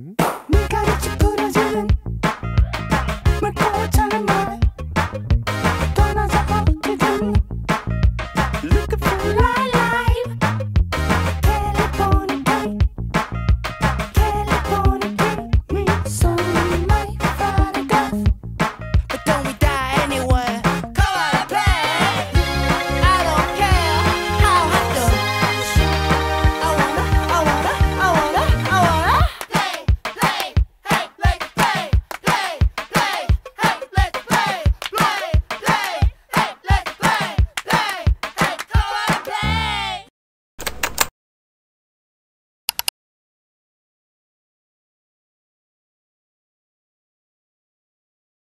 ん？